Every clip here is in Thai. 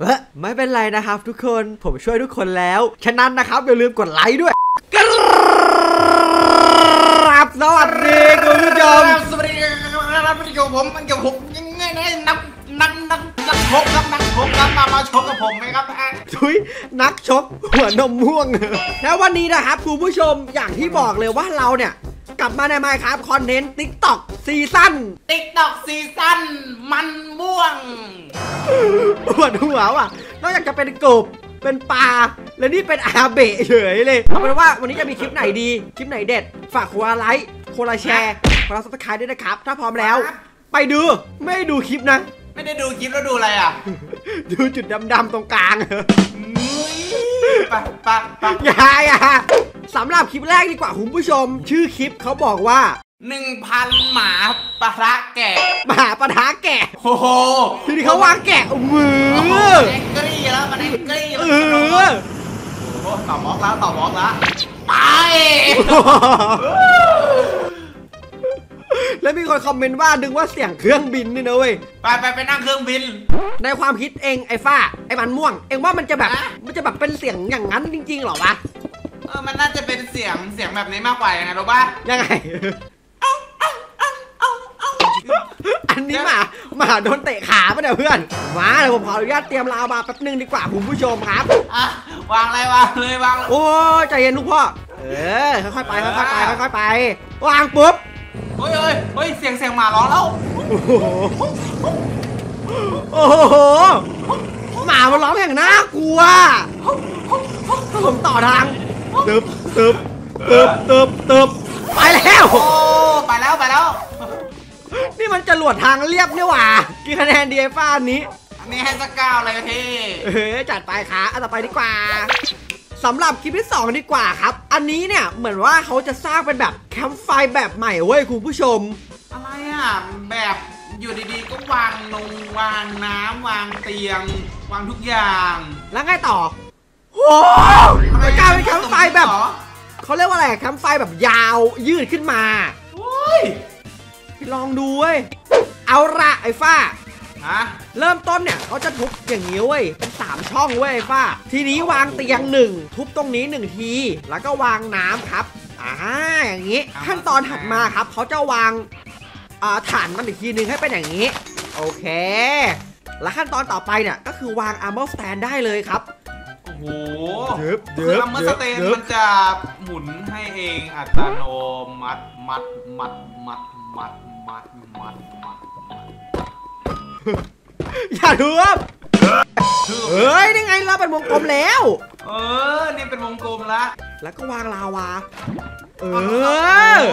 เอ้อไม่เป็นไรนะครับ ทุกคน ผมช่วยทุกคนแล้ว ฉะนั้นนะครับอย่าลืมกดไลค์ด้วยครับสวัสดีคุณผู้ชมสวัสดีครับมันเกี่ยวกับผมมันเกี่ยวกับผมยังไงนะนักนักนักนักชกครับนักชกครับมามาชกกับผมไหมครับอะทุยนักชกหัวนมม่วงแล้ววันนี้นะครับคุณผู้ชมอย่างที่บอกเลยว่าเราเนี่ยก ลับมาในไมค์ครับคอนเทนต์ TikTok ซีซั่นTikTok season มันม่วง ปวดหัวว่ะนอกจากจะเป็นกบเป็นปลาแล้วนี่เป็นอาเบะเฉยเลยเอาเป็นว่าวันนี้จะมีคลิปไหนดีคลิปไหนเด็ด ฝากคนละไลค์คนละแชร์คนละ subscribe ด้วยนะครับ ถ้าพร้อมแล้วครับไปดูไม่ดูคลิปนะ ไม่ได้ดูคลิปแล้วดูอะไรอะดูจุดดำๆตรงกลางนุ้ยไปไปไปอย่าอย่าสำหรับคลิปแรกดีกว่าคุณผู้ชม ชื่อคลิปเขาบอกว่าหนึ่งพันหมาปะทะแกะมหาปะทะแกะโอ้โหทีนี้เขาวางแกะมืโอ้โหอแองกรีแล้วมันแองกรีเอแล้วอโอ้โหต่อบล็อกแล้วต่อบล็อกแล้วไป แล้วมีคนคอมเมนต์ว่าดึงว่าเสียงเครื่องบินนี่นะเว้ย ไปไปไปนั่งเครื่องบิน ในความคิดเองไอ้ฝ้าไอ้มันม่วง เองว่ามันจะแบบอะ มันจะแบบเป็นเสียงอย่างนั้นจริงๆเหรอวะ เออมันน่าจะเป็นเสียงเสียงแบบนี้มากกว่ายังไงรู้ป่ะยังไง อันนี้หมาหมาโดนเตะขาปะเนี่ยเพื่อน มาเดี๋ยวผมขออนุญาตเตรียมลาวมาแป๊บนึงดีกว่าคุณผู้ชมครับ อะวางเลยวางเลยวางเลยโอ้ยใจเย็นลูกพ่อ เออค่อยๆไปค่อยๆไปค่อยๆไป วางปุ๊บเฮ้ยเฮ้ยเฮ้ยเสียงเสียงหมาร้องแล้วโอ้โหโอ้โหหมามันร้องอย่างน่ากลัวผมต่อทางตึบตึบตึบตึบตึบไปแล้ว โอ้ไปแล้วไปแล้ว นี่มันจรวดทางเรียบนี่หว่ากี่คะแนนดีไอ้ฟ้าอันนี้ อันนี้ให้สักเก้าเลยพี่เฮ้ยจัดไปค่ะอันต่อไปดีกว่า สำหรับคลิปที่ 2 ดีกว่าครับ อันนี้เนี่ยเหมือนว่าเขาจะสร้างเป็นแบบแคมป์ไฟแบบใหม่เว้ยคุณผู้ชม อะไรอะ แบบอยู่ดีๆ ก็วางลงวางน้ำวางเตียง วางทุกอย่างแล้วไงต่อโอ้มันกลายเป็นแคมป์ไฟแบบเหรอเขาเรียกว่าอะไรแคมป์ไฟแบบยาวยืดขึ้นมาโอ้ยลองดูเว้ยเอาละไอ้ฟ้า ฮะเริ่มต้นเนี่ยเขาจะทุบอย่างนี้เว้ยเป็น 3 ช่องเว้ยป้า ทีนี้วางเตียงหนึ่งทุบตรงนี้หนึ่งที แล้วก็วางน้ำครับอ่าอย่างนี้ขั้นตอนถัดมาครับเขาจะวางฐานมันอีกทีนึงให้เป็นอย่างนี้ โอเค แล้วขั้นตอนต่อไปเนี่ยก็คือวาง armor stand ได้เลยครับโอ้โหเดี๋ยว armor stand มันจะหมุนให้เองอัตโนมัติมัดมัดมัดมัดมัดมัดมัด อย่าทุบคือเฮ้ยนี่ไงเราเป็นวงกลมแล้ว เออ นี่เป็นวงกลมละ แล้วก็วางลาวา เอ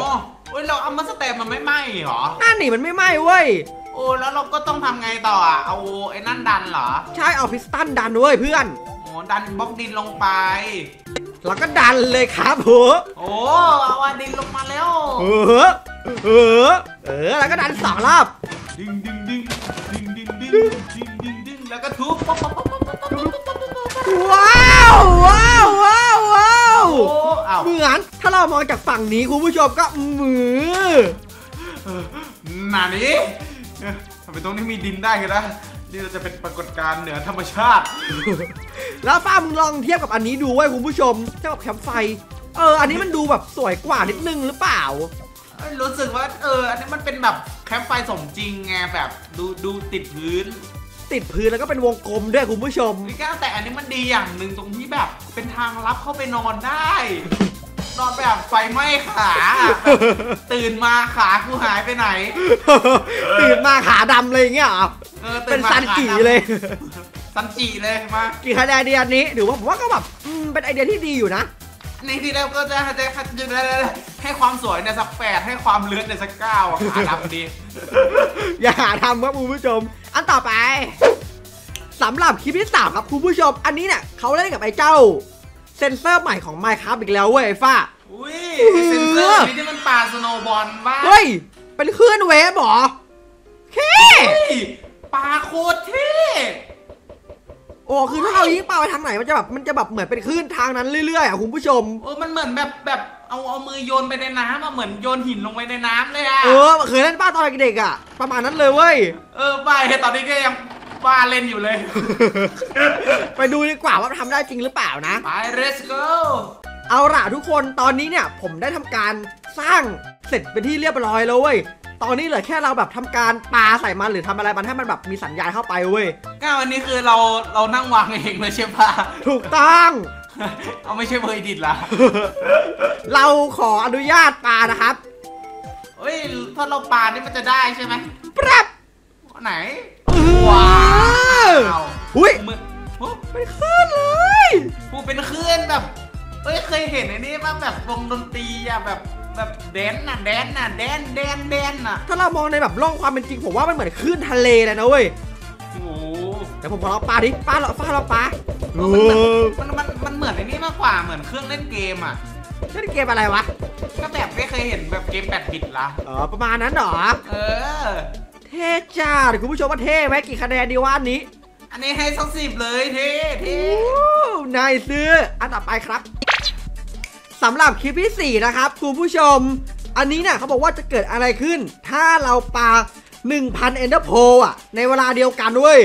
โอ้อโอ้ยเรา armor stand มันไม่ไหม้เหรอนั่นนี่มันไม่ไหม้เว้ย โอ้แล้วเราก็ต้องทำไงต่ออะ เอาไอ้นั่นดันเหรอ ใช่เอา piston ดันเว้ยเพื่อนโอ้ดันบล็อกดินลงไปแล้วก็ดันเลยครับโหโอ้เอาอะดินลงมาแล้วเออเออ เออ แล้วก็ดันสองรอบ ดึงดึงดึงดึง ดึงดึงดึงดึงดึงแล้วก็ทุบป๊อปป๊อปป๊อปป๊อปป๊อปป๊อปป๊อปป๊อปว้าวว้าวว้าวว้าวโอ้อ้าวเหมือนถ้าเรามองจากฝั่งนี้คุณผู้ชมก็มือหนานี้เอ๊ะทำไมตรงนี้มีดินได้กันนะนี่เราจะเป็นปรากฏการณ์เหนือธรรมชาติ แล้วฟ้ามึงลองเทียบกับอันนี้ดูเว้ยคุณผู้ชมเทียบกับแคมป์ไฟ เออ อันนี้มันดูแบบสวยกว่านิดนึงหรือเปล่าเอ้ย รู้สึกว่าเอออันนี้มันเป็นแบบแคมป์ไฟสมจริงไงแบบดูดูติดพื้น ติดพื้นแล้วก็เป็นวงกลมด้วยคุณผู้ชมนี่ก้าแต่อันนี้มันดีอย่างหนึ่งตรงที่แบบเป็นทางลับเข้าไปนอนได้ นอนแบบไฟไหม้ขาแบบตื่นมาขากูหายไปไหน ตื่นมาขาดำเลยอย่างเงี้ยเหรอเออเป็นมาซันขาจีดำเลยซันจีเลยมา กี่คะแนนดีอันนี้ถือว่าผมว่าก็แบบอืมเป็นไอเดียที่ดีอยู่นะ นี่ที่เราก็จะจะจะให้ความสวยเนี่ยสักแปดให้ความเลือดเนี่ยสักเก้าอะขาดำดี อย่าหาทำครับคุณผู้ชม อันต่อไปสำหรับคลิปที่สามครับคุณผู้ชม อันนี้เนี่ยเขาเล่นกับไอ้เจ้า เซนเซอร์ใหม่ของ Minecraft อีกแล้วเว้ยไอ้ฟ้า อุ้ยไอ้เซนเซอร์นี่ที่มันปา snowball บ้าเฮ้ย เป็นคลื่น wave เหรอเคเฮ้ยปาโคตรเท่โอ้คือถ้าเรายิงเปล่าไปทางไหนมันจะแบบมันจะแบบเหมือนเป็นคลื่นทางนั้นเรื่อยๆอะคุณผู้ชม เออมันเหมือนแบบแบบเอาเอามือโยนไปในน้ำอะเหมือนโยนหินลงไปในน้ำเลยอะเออเคยเล่นป้าตอนเด็กๆอะ ประมาณนั้นเลยเว้ย เออไปตอนนี้ก็ยังบ้าเล่นอยู่เลย ไปดูดีกว่าว่าทำได้จริงหรือเปล่านะ ไป let's go เอาล่ะทุกคนตอนนี้เนี่ยผมได้ทำการสร้างเสร็จเป็นที่เรียบร้อยแล้วเว้ย ตอนนี้เหลือแค่เราแบบทำการปาใส่มันหรือทำอะไรมันให้มันแบบมีสัญญาณเข้าไปเว้ยก้าวอันนี้คือเราเรานั่งวางเองเลยใช่ปะถูกต้องเอาไม่ใช่เบอร์ดิดละเราขออนุญาตปานะครับเฮ้ยถ้าเราปานี่มันจะได้ใช่ไหมปรับไหนว้าว้าวหุ้ยมือโอ้ไม่ขึ้นเลยกูเป็นคลื่นแบบเอ้ยเคยเห็นไอ้นี่ป่ะแบบวงดนตรีอะแบบ แบบแดนน่ะแดนน่ะแดนแดนแดนน่ะถ้าเรามองในแบบร่องความเป็นจริงผมว่ามันเหมือนคลื่นทะเลเลยนะเว้ยโอ้โหเดี๋ยวผมขอลองปาดิปาเราปาเราปาเออมันมันมันมันเหมือนไอ้นี่มากกว่าเหมือนเครื่องเล่นเกมอะเล่นเกมอะไรวะก็แบบไม่เคยเห็นแบบเกมแปดบิตละอ๋อประมาณนั้นเหรอเออ เท่จ้าเดี๋ยวคุณผู้ชมว่าเท่ไหมกี่คะแนนดีว่าอันนี้ อันนี้ให้สักสิบเลยเท่เท่โอ้นายซื้ออันต่อไปครับ สำหรับคลิปที่ 4 นะครับคุณผู้ชม อันนี้เนี่ยเขาบอกว่าจะเกิดอะไรขึ้น ถ้าเราปา 1,000 Ender p o อะ ในเวลาเดียวกันเว้ย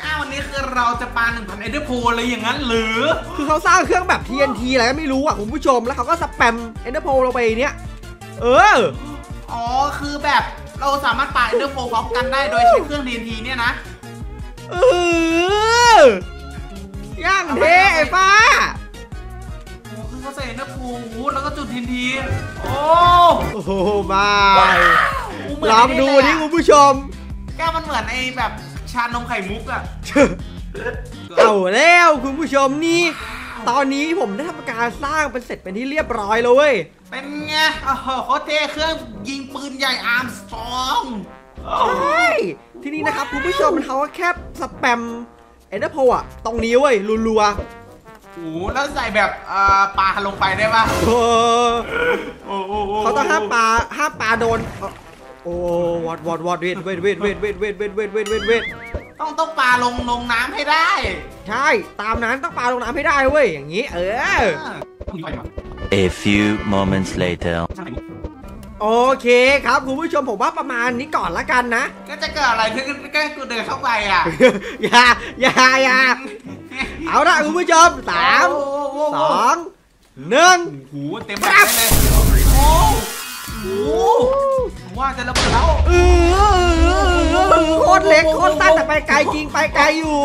ก้าววันนี้คือเราจะปาหนึ่งพันเอเดอร์โพเลยอย่างนั้นหรือ คือเขาสร้างเครื่องแบบ TNT อะไรก็ไม่รู้อะคุณผู้ชมแล้วเขาก็สแปม Ender p o ลงไปเนี้ยเออ อ๋อ คือแบบเราสามารถปาเอเดอร์โพพร้อมกันได้โดยใช้เครื่อง TNT เนี่ยนะเออย่างเท่ไอ้ฟ้าโอ้คือ เขาใส่เอเดอร์โพแล้วก็จุด TNT โอ้โอ้โหบายเหมืนลองดูไเลยนี่อะคุณผู้ชมแก้วมันเหมือนไอ้แบบชานมไข่มุกอะเอาแล้วคุณผู้ชมนี่ ตอนนี้ผมได้ทำการสร้างเป็นเสร็จเป็นที่เรียบร้อยแล้วเว้ย เป็นไงโอ้โหเขาเทเครื่องยิงปืนใหญ่อาร์มสตรองใช่ทีนี้นะครับคุณผู้ชมเขาก็แค่สแปมเอ็นเดอร์โพอะตรงนี้เว้ยรัว โอ้โหแล้วใส่แบบเอ่อปลาลงไปได้ปะๆเออโอ้โหเขาต้องห้ามปลาห้ามปลาโดนเอ่อโอ้วอดวอดวอดเวทเวทเวทเวทเวทเวทเวทเวทเวทเวทเวทต้องต้องปลาลงลงน้ำให้ได้ใช่ ตามนั้นต้องปลาลงน้ำให้ได้เว้ย อย่างนี้ เออ A few moments later. โอเคครับคุณผู้ชมผมว่าประมาณนี้ก่อนละกันนะ ก็จะเกิดอะไรขึ้นก็กูเดินเข้าไปอะ อย่าอย่าอย่า เอาละคุณผู้ชมสามโอ้โหสองหนึ่งโอ้โหเต็มแบบได้เลยโอ้โหผมว่าจะระเบิดแล้วเออโคตรเล็กโคตรสั้นแต่ไปไกลจริงไปไกลอยู่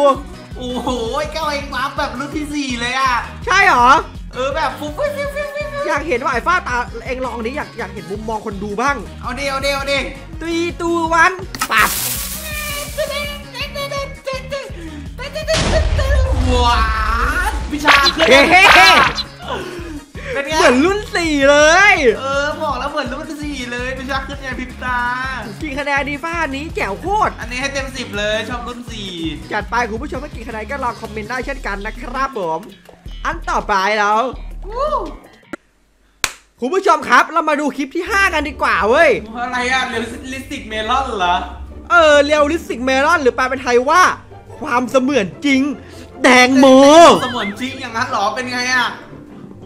โอ้โหแก้วเองมาแบบรุ่นที่สี่เลยอะ ใช่เหรอ เออแบบฟุ๊บฟิวฟิวฟิวฟิวอยากเห็นว่าไอ้ฟ้าตาเองลองนี้อยากอยากเห็นมุมมองคนดูบ้าง เอาเดียวเดียวดิตุยตูวันปับ ว้าววิชาขึ้นเฮ้เฮ้เฮ้เป็นไงเหมือนรุ่นสี่เลย เออบอกแล้วเหมือนรุ่นสี่เลยวิชาขึ้นไงพริบตากี่คะแนนดีฟ้านี้แจ๋วโคตร อันนี้ให้เต็มสิบเลยชอบรุ่นสี่จัดไปคุณผู้ชมว่ากี่คะแนนก็ลองคอมเมนต์ได้เช่นกันนะครับผม อันต่อไปแล้วคุณผู้ชมครับ เรามาดูคลิปที่ 5 กันดีกว่าเว้ย อะไรอะ realistic melon เหรอ เออ realistic melon หรือแปลเป็นไทยว่า ความเสมือนจริง แตงโมเสมือนจริงอย่างนั้นเหรอเป็นไงอะ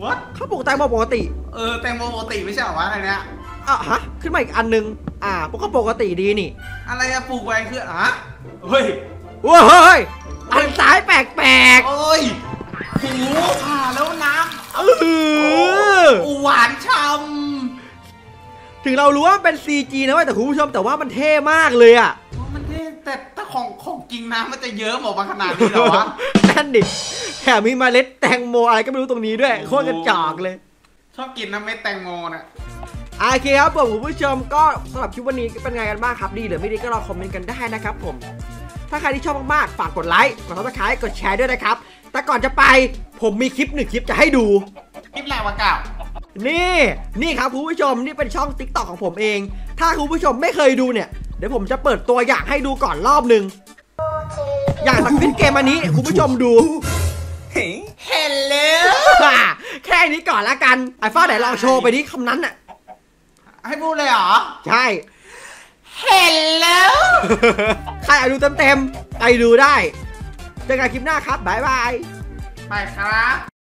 what เขาปลูกแตงโมปกติเออแตงโมปกติไม่ใช่เหรอวะอะไรเนี้ยอะฮะ ขึ้นมาอีกอันนึง อ่าพวกก็ปกติดีนี่ อะไรอะปลูกไว้คืออะเฮ้ยว้าเฮ้ยอันซ้ายแปลกโอ้ยหูผ่าแล้วน้ๆเออำหวานช่ถึงเรารู้ว่ามันเป็น CG นะเว้ยแต่คุณผู้ชมแต่ว่ามันเท่มากเลยอะ ของของจริงน้ำมันจะเยิ้มออกมาขนาดนี้เหรอวะนั่นดิแถมมีเมล็ดแตงโมอะไรก็ไม่รู้ตรงนี้ด้วยโคตรกระจอกเลย ชอบกินน้ำเม็ดแตงโมน่ะโอเคครับผมคุณผู้ชมก็สำหรับคลิปวันนี้เป็นไงกันบ้างครับดีหรือไม่ดีก็ลองคอมเมนต์กันได้นะครับผม ถ้าใครที่ชอบมากๆฝากกดไลค์กด subscribe กดแชร์ด้วยนะครับ แต่ก่อนจะไปผมมีคลิปหนึ่งคลิปจะให้ดูคลิปแรกวะเก่านี่ นี่ครับคุณผู้ชมนี่เป็นช่อง TikTok ของผมเอง ถ้าคุณผู้ชมไม่เคยดูเนี่ย เดี๋ยวผมจะเปิดตัวอย่างให้ดูก่อนรอบหนึ่งอย่าง Squid Game อันนี้คุณผู้ชมดูเห็นเลยแค่นี้ก่อนละกันไอ้ฟ้าไหนลองโชว์ไปดิคำนั้นน่ะให้พูดเลยเหรอ ใช่ เห็นแล้ว ใครอยากดูเต็มๆไปดูได้เจอกันคลิปหน้าครับ บ๊ายบาย ไปครับ